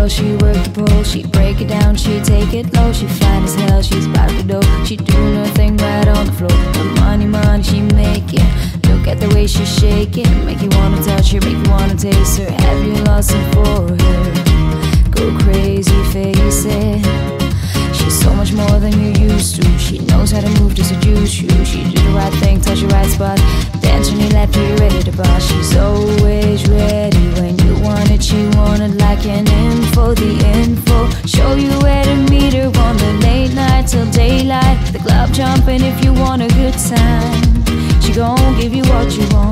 girl, she work the pole. She break it down, she take it low. She fine as hell, she's back the dough. She doing her thing right on the floor. The money, money she making. Look at the way she shaking, make you wanna touch her, make you wanna taste her. Have you lost it for her? Go crazy, face it. She's so much more than you used to. She knows how to move to seduce you. She do the right thing, touch the right spot. Dance when you left, you ready to boss. Info, the info. Show you where to meet her on the late night till daylight. The club jumping if you want a good time. She gon' give you what you want.